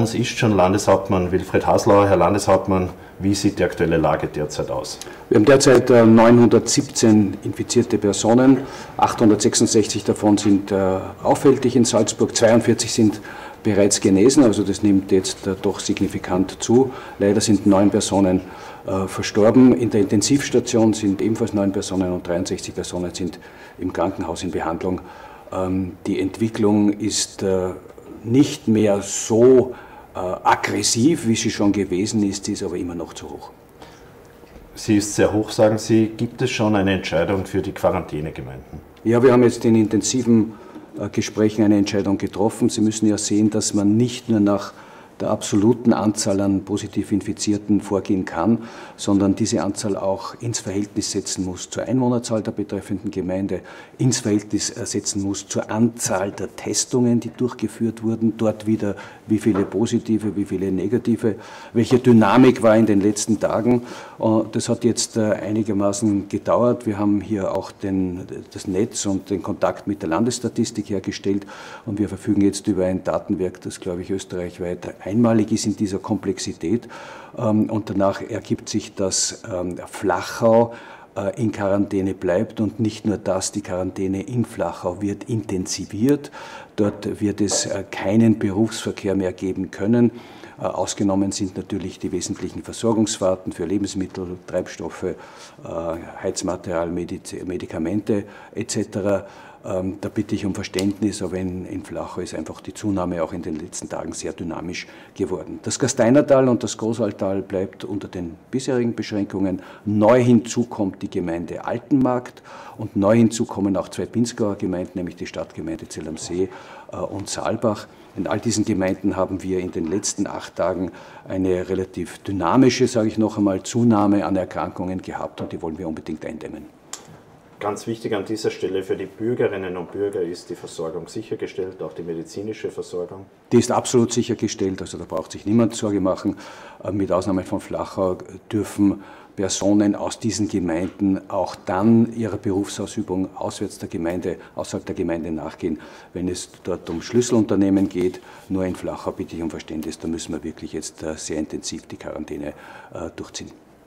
uns ist schon Landeshauptmann Wilfried Haslauer. Herr Landeshauptmann, wie sieht die aktuelle Lage derzeit aus? Wir haben derzeit 917 äh, infizierte Personen. 866 davon sind äh, auffällig in Salzburg, 42 sind bereits genesen, also das nimmt jetzt äh, doch signifikant zu. Leider sind neun Personen verstorben. In der Intensivstation sind ebenfalls neun Personen und 63 Personen sind im Krankenhaus in Behandlung. Ähm, die Entwicklung ist nicht mehr so äh, aggressiv, wie sie schon gewesen ist, ist aber immer noch zu hoch. Sie ist sehr hoch, sagen Sie. Gibt es schon eine Entscheidung für die Quarantänegemeinden? Ja, wir haben jetzt in intensiven äh, Gesprächen eine Entscheidung getroffen. Sie müssen ja sehen, dass man nicht nur nach der absoluten Anzahl an positiv Infizierten vorgehen kann, sondern diese Anzahl auch ins Verhältnis setzen muss zur Einwohnerzahl der betreffenden Gemeinde, ins Verhältnis äh, setzen muss zur Anzahl der Testungen, die durchgeführt wurden, dort wieder wie viele positive, wie viele negative, welche Dynamik war in den letzten Tagen. Äh, das hat jetzt äh, einigermaßen gedauert. Wir haben hier auch den, das Netz und den Kontakt mit der Landesstatistik hergestellt und wir verfügen jetzt über ein Datenwerk, das, glaube ich, österreichweit einmalig ist in dieser Komplexität. Ähm, und danach ergibt sich, dass ähm, Flachau äh, in Quarantäne bleibt und nicht nur das, die Quarantäne in Flachau wird intensiviert. Dort wird es äh, keinen Berufsverkehr mehr geben können. Äh, ausgenommen sind natürlich die wesentlichen Versorgungsfahrten für Lebensmittel, Treibstoffe, Heizmaterial, Medikamente etc. Ähm, da bitte ich um Verständnis, aber in, in Flachau ist einfach die Zunahme auch in den letzten Tagen sehr dynamisch geworden. Das Gasteinertal und das Großaltal bleibt unter den bisherigen Beschränkungen. Neu hinzu kommt die Gemeinde Altenmarkt und neu hinzu kommen auch zwei Pinzgauer Gemeinden, nämlich die Stadtgemeinde Zell am See äh, und Saalbach. In all diesen Gemeinden haben wir in den letzten acht Tagen eine relativ dynamische, sage ich noch einmal, Zunahme an Erkrankungen gehabt und die wollen wir unbedingt eindämmen. Ganz wichtig an dieser Stelle für die Bürgerinnen und Bürger ist die Versorgung sichergestellt, auch die medizinische Versorgung? Die ist absolut sichergestellt, also da braucht sich niemand Sorge machen. Äh, mit Ausnahme von Flachau dürfen Personen aus diesen Gemeinden auch dann ihrer Berufsausübung auswärts der Gemeinde, außerhalb der Gemeinde nachgehen, wenn es dort um Schlüsselunternehmen geht. Nur in Flachau bitte ich um Verständnis, da müssen wir wirklich jetzt äh, sehr intensiv die Quarantäne äh, durchziehen.